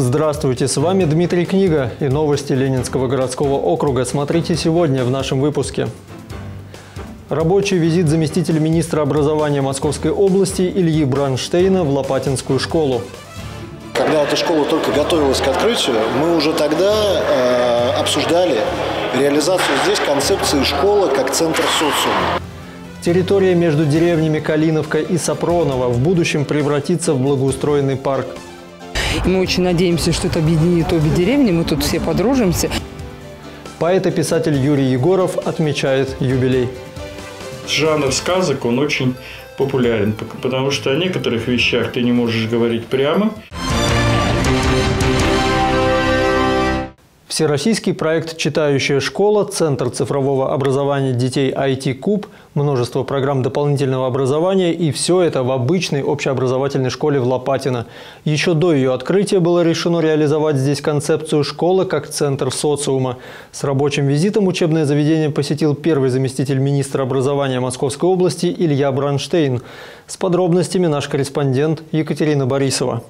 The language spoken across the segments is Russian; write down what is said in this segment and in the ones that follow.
Здравствуйте, с вами Дмитрий Книга и новости Ленинского городского округа. Смотрите сегодня в нашем выпуске. Рабочий визит заместителя министра образования Московской области Ильи Бранштейна в Лопатинскую школу. Когда эта школа только готовилась к открытию, мы уже тогда э, обсуждали реализацию здесь концепции школы как центр социума. Территория между деревнями Калиновка и Сапроново в будущем превратится в благоустроенный парк. И мы очень надеемся, что это объединит обе деревни, мы тут все подружимся. Поэт и писатель Юрий Егоров отмечает юбилей. Жанр сказок, он очень популярен, потому что о некоторых вещах ты не можешь говорить прямо. Всероссийский проект «Читающая школа», Центр цифрового образования детей IT-Куб, множество программ дополнительного образования и все это в обычной общеобразовательной школе в Лопатино. Еще до ее открытия было решено реализовать здесь концепцию школы как центр социума. С рабочим визитом учебное заведение посетил первый заместитель министра образования Московской области Илья Бранштейн. С подробностями наш корреспондент Екатерина Борисова.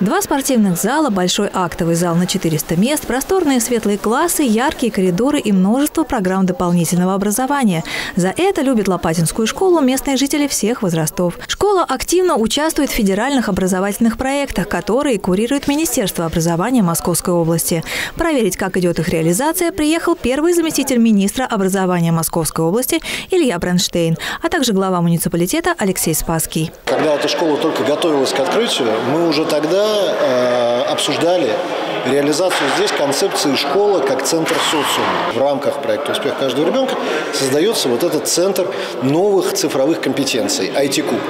Два спортивных зала, большой актовый зал на 400 мест, просторные светлые классы, яркие коридоры и множество программ дополнительного образования. За это любят Лопатинскую школу местные жители всех возрастов. Школа активно участвует в федеральных образовательных проектах, которые курирует Министерство образования Московской области. Проверить, как идет их реализация, приехал первый заместитель министра образования Московской области Илья Бранштейн, а также глава муниципалитета Алексей Спасский. Когда эта школа только готовилась к открытию, мы уже тогда э, обсуждали реализацию здесь концепции школы как центр социума. В рамках проекта «Успех каждого ребенка» создается вот этот центр новых цифровых компетенций, IT-куб.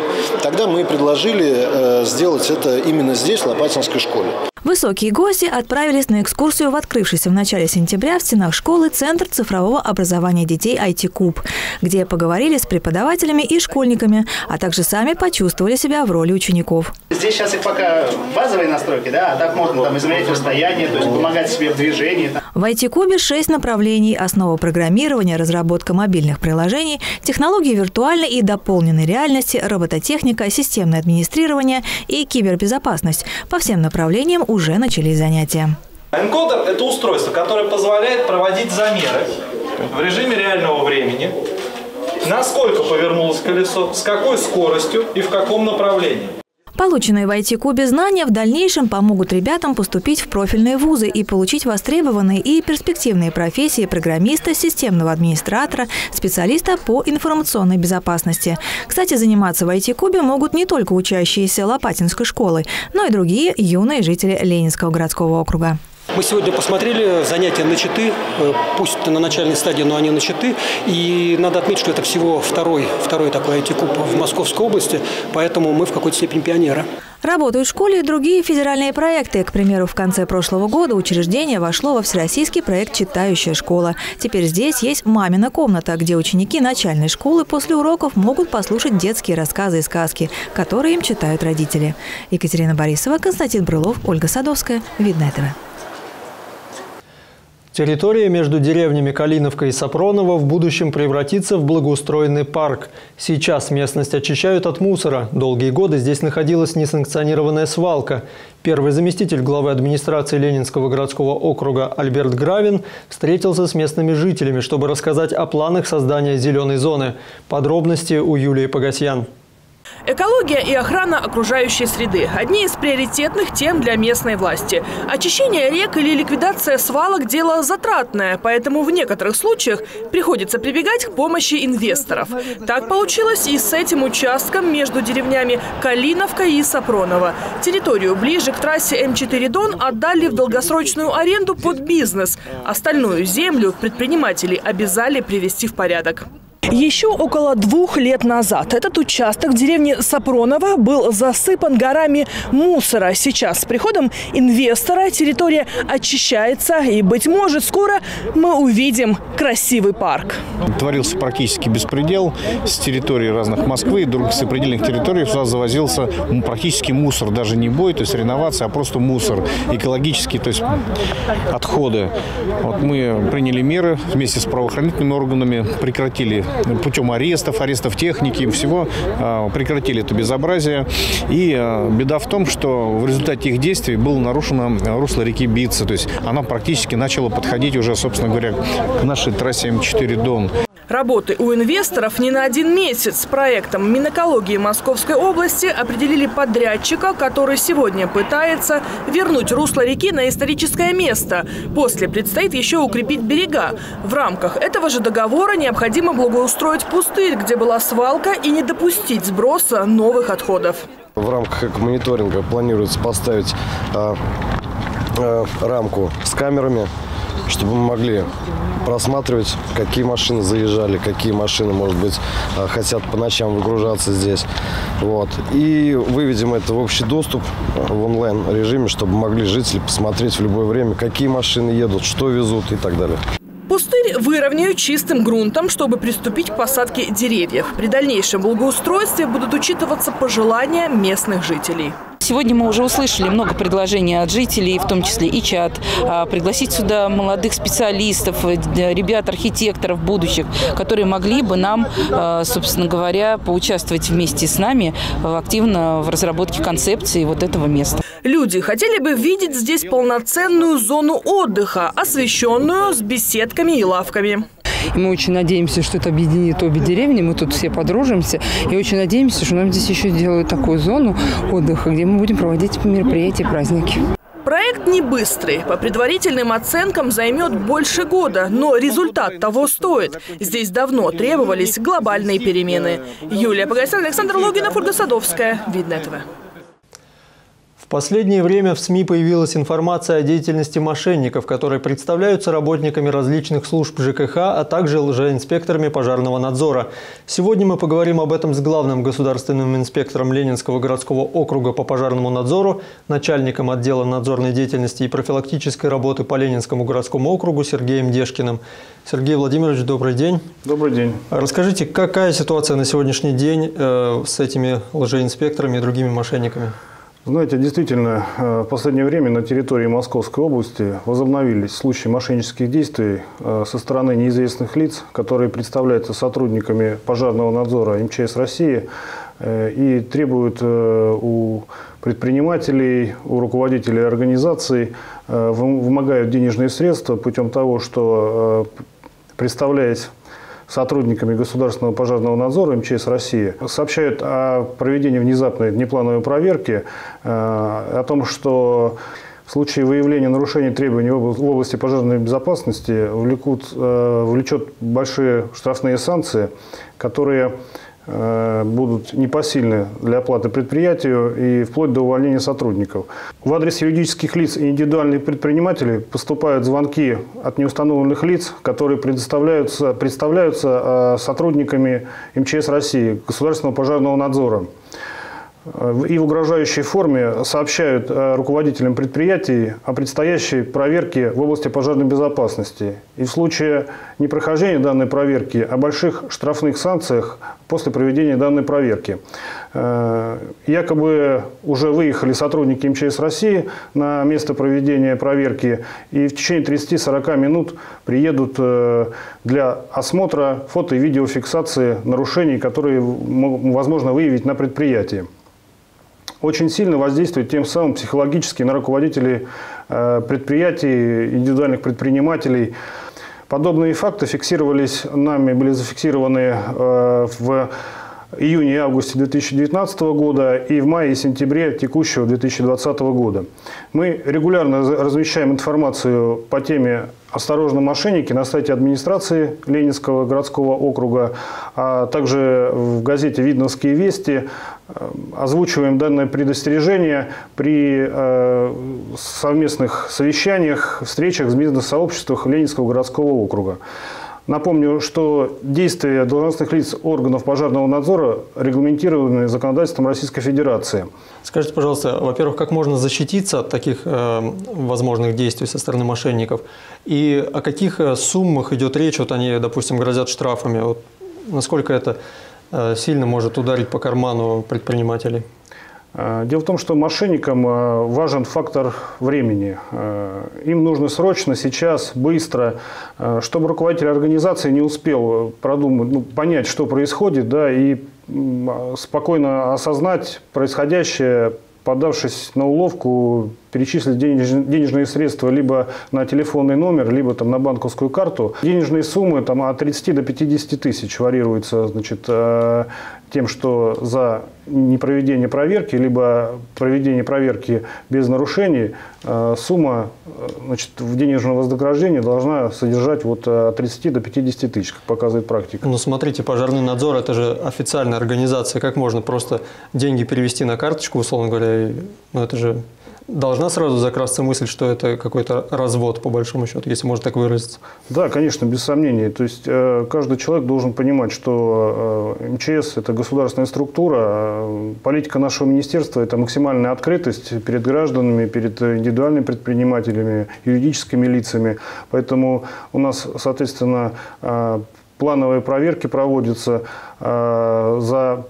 Тогда мы предложили э, сделать это именно здесь, в Лопатинской школе. Высокие гости отправились на экскурсию в открывшийся в начале сентября в стенах школы Центр цифрового образования детей IT-Куб, где поговорили с преподавателями и школьниками, а также сами почувствовали себя в роли учеников. Здесь сейчас их пока базовые настройки, да, а так можно там измерять расстояние, то есть помогать себе в движении. В IT-Кубе шесть направлений – основа программирования, разработка мобильных приложений, технологии виртуальной и дополненной реальности, робототехника, системное администрирование и кибербезопасность. По всем направлениям уже начались занятия. Энкодер – это устройство, которое позволяет проводить замеры в режиме реального времени, насколько повернулось колесо, с какой скоростью и в каком направлении. Полученные в IT-кубе знания в дальнейшем помогут ребятам поступить в профильные вузы и получить востребованные и перспективные профессии программиста, системного администратора, специалиста по информационной безопасности. Кстати, заниматься в IT-кубе могут не только учащиеся Лопатинской школы, но и другие юные жители Ленинского городского округа. Мы сегодня посмотрели занятия начаты, э, пусть на начальной стадии, но они начаты. И надо отметить, что это всего второй, второй такой IT-куб в Московской области, поэтому мы в какой-то степени пионеры. Работают в школе и другие федеральные проекты. К примеру, в конце прошлого года учреждение вошло во всероссийский проект «Читающая школа». Теперь здесь есть «Мамина комната», где ученики начальной школы после уроков могут послушать детские рассказы и сказки, которые им читают родители. Екатерина Борисова, Константин Брылов, Ольга Садовская. Видно этого. Территория между деревнями Калиновка и Сапроново в будущем превратится в благоустроенный парк. Сейчас местность очищают от мусора. Долгие годы здесь находилась несанкционированная свалка. Первый заместитель главы администрации Ленинского городского округа Альберт Гравин встретился с местными жителями, чтобы рассказать о планах создания зеленой зоны. Подробности у Юлии Погасьян. Экология и охрана окружающей среды – одни из приоритетных тем для местной власти. Очищение рек или ликвидация свалок – дело затратное, поэтому в некоторых случаях приходится прибегать к помощи инвесторов. Так получилось и с этим участком между деревнями Калиновка и Сапроново. Территорию ближе к трассе М4 Дон отдали в долгосрочную аренду под бизнес. Остальную землю предприниматели обязали привести в порядок. Еще около двух лет назад этот участок деревни Сапроново был засыпан горами мусора. Сейчас с приходом инвестора территория очищается и, быть может, скоро мы увидим красивый парк. Творился практически беспредел с территории разных Москвы и других сопредельных территорий. Сюда завозился практически мусор, даже не бой, то есть реновация, а просто мусор экологический, то есть отходы. Вот мы приняли меры вместе с правоохранительными органами, прекратили путем арестов, арестов техники, всего прекратили это безобразие. И беда в том, что в результате их действий было нарушено русло реки Бица. То есть она практически начала подходить уже, собственно говоря, к нашей трассе М4 Дон. Работы у инвесторов не на один месяц. С проектом Минэкологии Московской области определили подрядчика, который сегодня пытается вернуть русло реки на историческое место. После предстоит еще укрепить берега. В рамках этого же договора необходимо благоустроить пустырь, где была свалка и не допустить сброса новых отходов. В рамках мониторинга планируется поставить а, а, рамку с камерами, чтобы мы могли просматривать, какие машины заезжали, какие машины, может быть, а, хотят по ночам выгружаться здесь. Вот. И выведем это в общий доступ в онлайн-режиме, чтобы могли жители посмотреть в любое время, какие машины едут, что везут и так далее. Пустырь выровняют чистым грунтом, чтобы приступить к посадке деревьев. При дальнейшем благоустройстве будут учитываться пожелания местных жителей. Сегодня мы уже услышали много предложений от жителей, в том числе и чат, а, пригласить сюда молодых специалистов, э, ребят, архитекторов будущих, которые могли бы нам, а, собственно говоря, поучаствовать вместе с нами активно в разработке концепции вот этого места. Люди хотели бы видеть здесь полноценную зону отдыха, освещенную с беседками и лавками. И мы очень надеемся, что это объединит обе деревни. Мы тут все подружимся. И очень надеемся, что нам здесь еще делают такую зону отдыха, где мы будем проводить мероприятия и праздники. Проект не быстрый. По предварительным оценкам займет больше года, но результат того стоит. Здесь давно требовались глобальные перемены. Юлия Погосян, Александр Логинов, Ольга Садовская. Видно этого. В последнее время в СМИ появилась информация о деятельности мошенников, которые представляются работниками различных служб ЖКХ, а также лжеинспекторами пожарного надзора. Сегодня мы поговорим об этом с главным государственным инспектором Ленинского городского округа по пожарному надзору, начальником отдела надзорной деятельности и профилактической работы по Ленинскому городскому округу Сергеем Дешкиным. Сергей Владимирович, добрый день. Добрый день. Расскажите, какая ситуация на сегодняшний день э, с этими лжеинспекторами и другими мошенниками? Знаете, действительно, э, в последнее время на территории Московской области возобновились случаи мошеннических действий э, со стороны неизвестных лиц, которые представляются сотрудниками пожарного надзора МЧС России э, и требуют у предпринимателей, у руководителей организаций, вымогают денежные средства путем того, что представляясь сотрудниками Государственного пожарного надзора МЧС России сообщают о проведении внезапной внеплановой проверки, э, о том, что в случае выявления нарушений требований в области пожарной безопасности влекут, э, влечет большие штрафные санкции, которые будут непосильны для оплаты предприятию и вплоть до увольнения сотрудников. В адрес юридических лиц и индивидуальных предпринимателей поступают звонки от неустановленных лиц, которые предоставляются, представляются э, сотрудниками МЧС России, Государственного пожарного надзора и в угрожающей форме сообщают э, руководителям предприятий о предстоящей проверке в области пожарной безопасности. И в случае непрохождения данной проверки о больших штрафных санкциях после проведения данной проверки. Э, якобы уже выехали сотрудники МЧС России на место проведения проверки и в течение 30-40 минут приедут э, для осмотра фото- и видеофиксации нарушений, которые возможно выявить на предприятии очень сильно воздействует тем самым психологически на руководителей э, предприятий, индивидуальных предпринимателей. Подобные факты фиксировались нами, были зафиксированы э, в июне и августе 2019 года и в мае и сентябре текущего 2020 года. Мы регулярно размещаем информацию по теме «Осторожно, мошенники» на сайте администрации Ленинского городского округа, а также в газете «Видновские вести». Э, озвучиваем данное предостережение при э, совместных совещаниях, встречах с бизнес-сообществом Ленинского городского округа. Напомню, что действия должностных лиц органов пожарного надзора регламентированы законодательством Российской Федерации. Скажите, пожалуйста, во-первых, как можно защититься от таких э, возможных действий со стороны мошенников? И о каких э, суммах идет речь? Вот они, допустим, грозят штрафами. Вот насколько это э, сильно может ударить по карману предпринимателей? Э, дело в том, что мошенникам э, важен фактор времени. Э, им нужно срочно, сейчас, быстро, чтобы руководитель организации не успел продумать, ну, понять, что происходит, да, и спокойно осознать происходящее, подавшись на уловку, перечислить денежные средства либо на телефонный номер, либо там, на банковскую карту. Денежные суммы там, от 30 до 50 тысяч варьируются значит, э, тем, что за непроведение проверки, либо проведение проверки без нарушений, э, сумма э, значит, в денежном вознаграждении должна содержать вот от 30 до 50 тысяч, как показывает практика. Ну, смотрите, пожарный надзор – это же официальная организация. Как можно просто деньги перевести на карточку, условно говоря? Ну, это же должна сразу закрасться мысль, что это какой-то развод, по большому счету, если можно так выразиться? Да, конечно, без сомнений. То есть э, каждый человек должен понимать, что э, МЧС – это государственная структура, а политика нашего министерства – это максимальная открытость перед гражданами, перед индивидуальными предпринимателями, юридическими лицами. Поэтому у нас, соответственно, э, плановые проверки проводятся. А, за,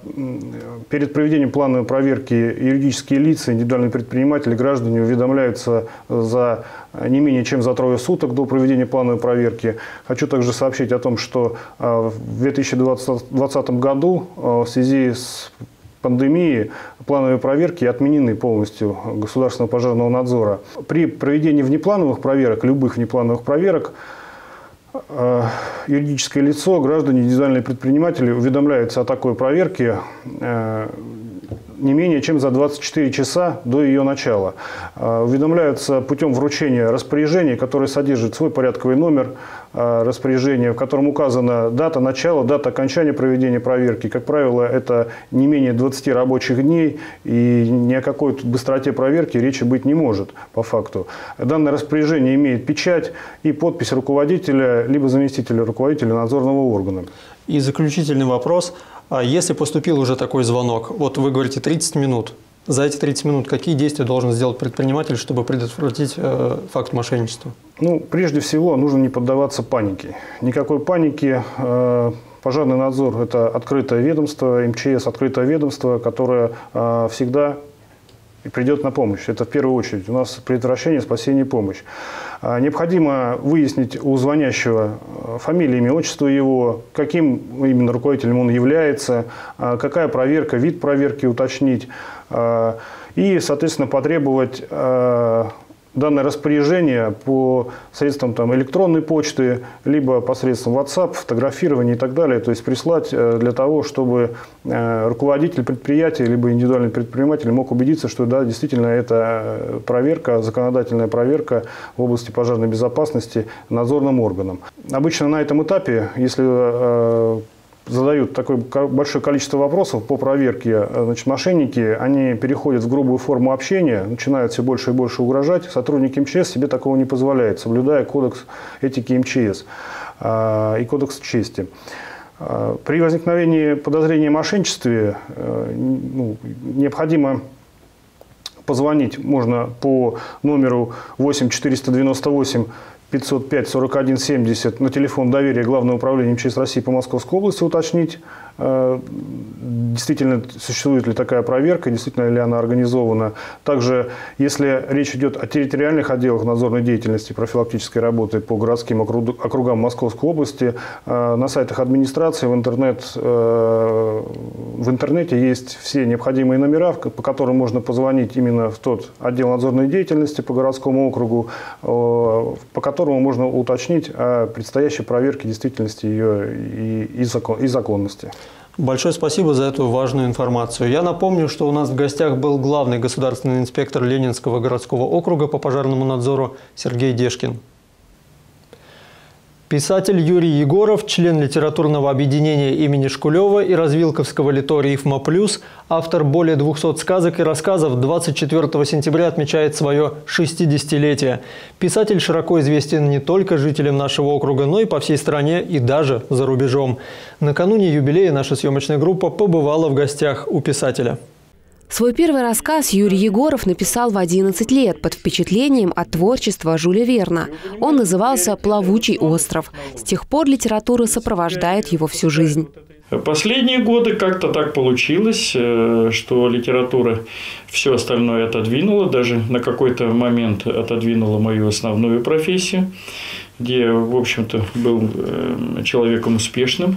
перед проведением плановой проверки юридические лица, индивидуальные предприниматели, граждане уведомляются за не менее чем за трое суток до проведения плановой проверки. Хочу также сообщить о том, что а, в 2020 году а, в связи с пандемией плановые проверки отменены полностью государственного пожарного надзора. При проведении внеплановых проверок, любых внеплановых проверок, Э, юридическое лицо, граждане, индивидуальные предприниматели уведомляются о такой проверке э, не менее чем за 24 часа до ее начала. Э, уведомляются путем вручения распоряжения, которое содержит свой порядковый номер распоряжения, в котором указана дата начала, дата окончания проведения проверки. Как правило, это не менее 20 рабочих дней, и ни о какой быстроте проверки речи быть не может по факту. Данное распоряжение имеет печать и подпись руководителя, либо заместителя руководителя надзорного органа. И заключительный вопрос. А если поступил уже такой звонок, вот вы говорите 30 минут, за эти 30 минут какие действия должен сделать предприниматель, чтобы предотвратить э, факт мошенничества? Ну, прежде всего, нужно не поддаваться панике. Никакой паники. Э, пожарный надзор – это открытое ведомство, МЧС – открытое ведомство, которое э, всегда придет на помощь. Это в первую очередь. У нас предотвращение, спасение, помощь. А, необходимо выяснить у звонящего э, фамилию, имя, отчество его, каким именно руководителем он является, а, какая проверка, вид проверки уточнить. А, и, соответственно, потребовать данное распоряжение по средствам там, электронной почты, либо посредством WhatsApp, фотографирования и так далее, то есть прислать э, для того, чтобы э, руководитель предприятия, либо индивидуальный предприниматель мог убедиться, что да, действительно это э, проверка, законодательная проверка в области пожарной безопасности надзорным органом. Обычно на этом этапе, если задают такое большое количество вопросов по проверке, э, значит, мошенники, они переходят в грубую форму общения, начинают все больше и больше угрожать. Сотрудники МЧС себе такого не позволяют, соблюдая кодекс этики МЧС э, и кодекс чести. Э, при возникновении подозрения о мошенничестве ну, необходимо позвонить можно по номеру 8 498 505 41 70 на телефон доверия Главного управления МЧС России по Московской области уточнить, действительно существует ли такая проверка, действительно ли она организована. Также, если речь идет о территориальных отделах надзорной деятельности, профилактической работы по городским округам Московской области, э, на сайтах администрации, в, интернет, э, в интернете есть все необходимые номера, по которым можно позвонить именно в тот отдел надзорной деятельности по городскому округу, по которому можно уточнить о предстоящей проверке действительности ее и, и, закон, и законности. Большое спасибо за эту важную информацию. Я напомню, что у нас в гостях был главный государственный инспектор Ленинского городского округа по пожарному надзору Сергей Дешкин. Писатель Юрий Егоров, член литературного объединения имени Шкулева и развилковского лито «Рифма плюс», автор более 200 сказок и рассказов, 24 сентября отмечает свое 60-летие. Писатель широко известен не только жителям нашего округа, но и по всей стране и даже за рубежом. Накануне юбилея наша съемочная группа побывала в гостях у писателя. Свой первый рассказ Юрий Егоров написал в 11 лет под впечатлением от творчества Жюля Верна. Он назывался «Плавучий остров». С тех пор литература сопровождает его всю жизнь. Последние годы как-то так получилось, э, что литература все остальное отодвинула, даже на какой-то момент отодвинула мою основную профессию, где, в общем-то, был э, человеком успешным.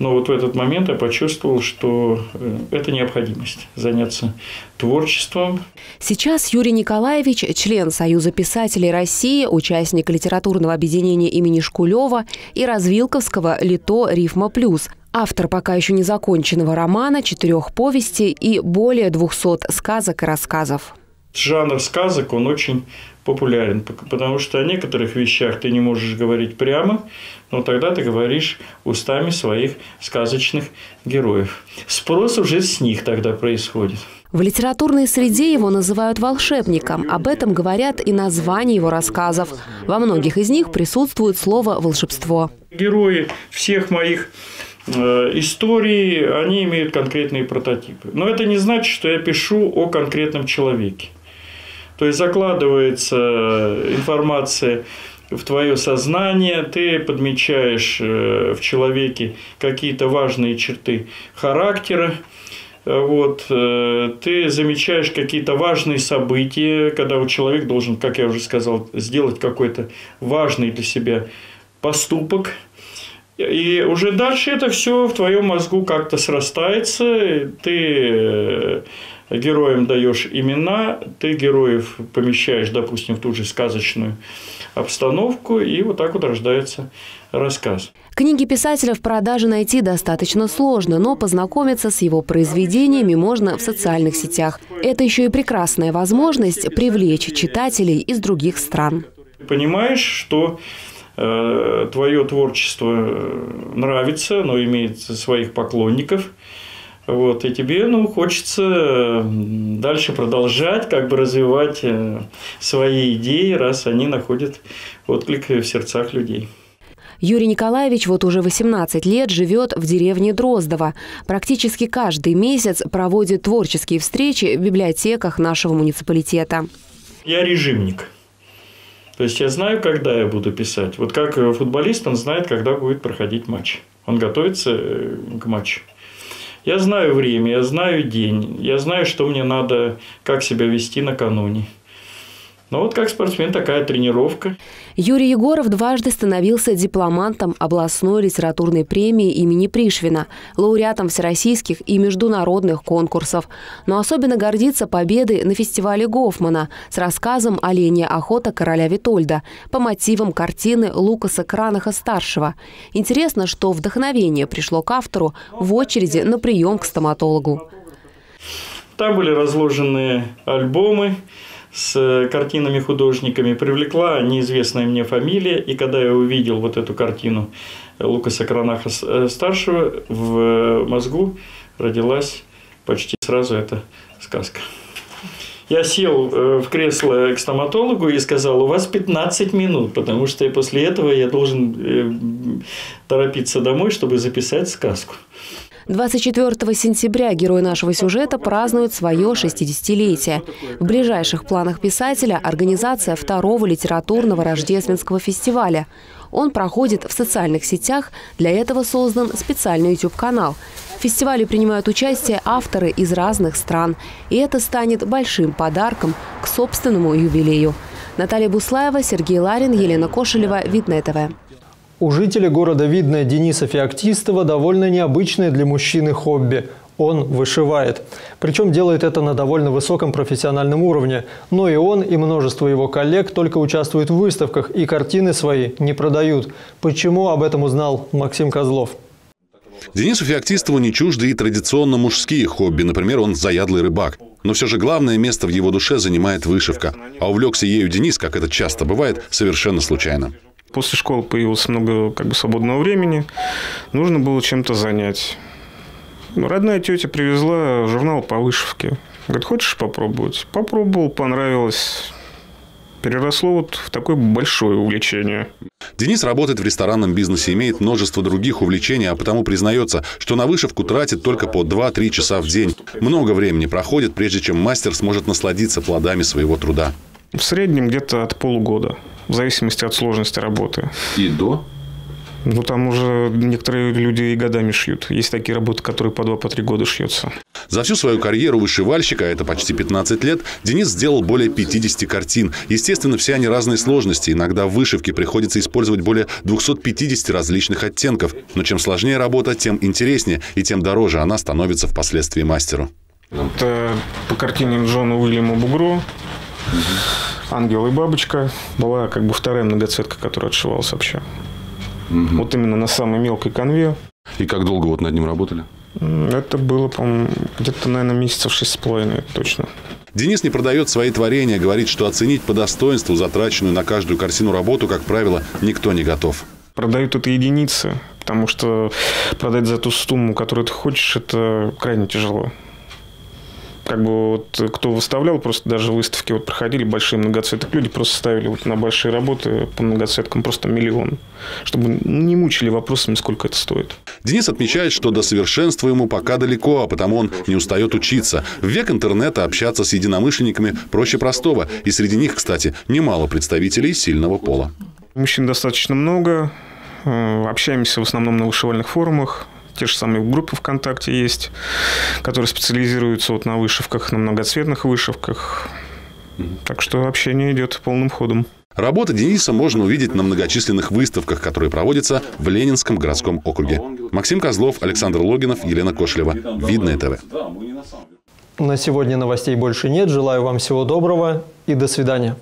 Но вот в этот момент я почувствовал, что э, это необходимость заняться творчеством. Сейчас Юрий Николаевич, член Союза писателей России, участник литературного объединения имени Шкулева и развилковского «Лито Рифма Плюс», автор пока еще не законченного романа, четырех повестей и более двухсот сказок и рассказов. Жанр сказок, он очень популярен, потому что о некоторых вещах ты не можешь говорить прямо, но тогда ты говоришь устами своих сказочных героев. Спрос уже с них тогда происходит. В литературной среде его называют волшебником. Об этом говорят и названия его рассказов. Во многих из них присутствует слово «волшебство». Герои всех моих э, историй, они имеют конкретные прототипы. Но это не значит, что я пишу о конкретном человеке. То есть закладывается информация в твое сознание, ты подмечаешь э, в человеке какие-то важные черты характера, вот, э, ты замечаешь какие-то важные события, когда вот человек должен, как я уже сказал, сделать какой-то важный для себя поступок. И уже дальше это все в твоем мозгу как-то срастается, ты э, героям даешь имена, ты героев помещаешь, допустим, в ту же сказочную обстановку, и вот так вот рождается рассказ. Книги писателя в продаже найти достаточно сложно, но познакомиться с его произведениями можно в социальных сетях. Это еще и прекрасная возможность привлечь читателей из других стран. Понимаешь, что э, твое творчество э, нравится, оно имеет своих поклонников – вот, и тебе, ну, хочется дальше продолжать, как бы развивать э, свои идеи, раз они находят отклик в сердцах людей. Юрий Николаевич вот уже 18 лет живет в деревне Дроздово. Практически каждый месяц проводит творческие встречи в библиотеках нашего муниципалитета. Я режимник. То есть я знаю, когда я буду писать. Вот как футболист, он знает, когда будет проходить матч. Он готовится э, к матчу. Я знаю время, я знаю день, я знаю, что мне надо, как себя вести накануне. Но вот как спортсмен такая тренировка. Юрий Егоров дважды становился дипломантом областной литературной премии имени Пришвина, лауреатом всероссийских и международных конкурсов. Но особенно гордится победой на фестивале Гофмана с рассказом «Оленья охота короля Витольда» по мотивам картины Лукаса Кранаха-старшего. Интересно, что вдохновение пришло к автору в очереди на прием к стоматологу. Там были разложены альбомы, с э, картинами художниками привлекла неизвестная мне фамилия, и когда я увидел вот эту картину Лукаса Кранаха э, в э, мозгу родилась почти сразу эта сказка. Я сел в кресло к стоматологу и сказал, у вас 15 минут, потому что после этого я должен торопиться домой, чтобы записать сказку. 24 сентября герой нашего сюжета празднует свое 60-летие. В ближайших планах писателя организация второго литературного рождественского фестиваля. Он проходит в социальных сетях, для этого создан специальный YouTube-канал. В фестивале принимают участие авторы из разных стран, и это станет большим подарком к собственному юбилею. Наталья Буслаева, Сергей Ларин, Елена Кошелева, Видное ТВ. У жителя города Видное Дениса Феоктистова довольно необычное для мужчины хобби. Он вышивает. Причем делает это на довольно высоком профессиональном уровне. Но и он, и множество его коллег только участвуют в выставках и картины свои не продают. Почему об этом узнал Максим Козлов? Денису Феоктистову не чужды и традиционно мужские хобби. Например, он заядлый рыбак. Но все же главное место в его душе занимает вышивка. А увлекся ею Денис, как это часто бывает, совершенно случайно. После школы появилось много как бы, свободного времени. Нужно было чем-то занять. Родная тетя привезла журнал по вышивке. Говорит, хочешь попробовать? Попробовал, понравилось. Переросло вот в такое большое увлечение. Денис работает в ресторанном бизнесе, имеет множество других увлечений, а потому признается, что на вышивку тратит только по 2-3 часа в день. Много времени проходит, прежде чем мастер сможет насладиться плодами своего труда. В среднем где-то от полугода в зависимости от сложности работы. И до? Ну, там уже некоторые люди и годами шьют. Есть такие работы, которые по два, по три года шьются. За всю свою карьеру вышивальщика, это почти 15 лет, Денис сделал более 50 картин. Естественно, все они разные сложности. Иногда в вышивке приходится использовать более 250 различных оттенков. Но чем сложнее работа, тем интереснее и тем дороже она становится впоследствии мастеру. Это по картине Джона Уильяма Бугро «Ангел и бабочка» была как бы вторая многоцветка, которая отшивалась вообще. Угу. Вот именно на самой мелкой конве. И как долго вот над ним работали? Это было, по-моему, где-то, наверное, месяцев шесть с половиной, точно. Денис не продает свои творения, говорит, что оценить по достоинству затраченную на каждую картину работу, как правило, никто не готов. Продают это единицы, потому что продать за ту сумму, которую ты хочешь, это крайне тяжело как бы вот кто выставлял, просто даже выставки вот проходили большие многоцветок, люди просто ставили вот на большие работы по многоцветкам просто миллион, чтобы не мучили вопросами, сколько это стоит. Денис отмечает, что до совершенства ему пока далеко, а потому он не устает учиться. В век интернета общаться с единомышленниками проще простого, и среди них, кстати, немало представителей сильного пола. Мужчин достаточно много, э, общаемся в основном на вышивальных форумах, те же самые группы ВКонтакте есть, которые специализируются вот на вышивках, на многоцветных вышивках. Так что общение идет полным ходом. Работы Дениса можно увидеть на многочисленных выставках, которые проводятся в Ленинском городском округе. Максим Козлов, Александр Логинов, Елена Кошлева. Видное ТВ. На сегодня новостей больше нет. Желаю вам всего доброго и до свидания.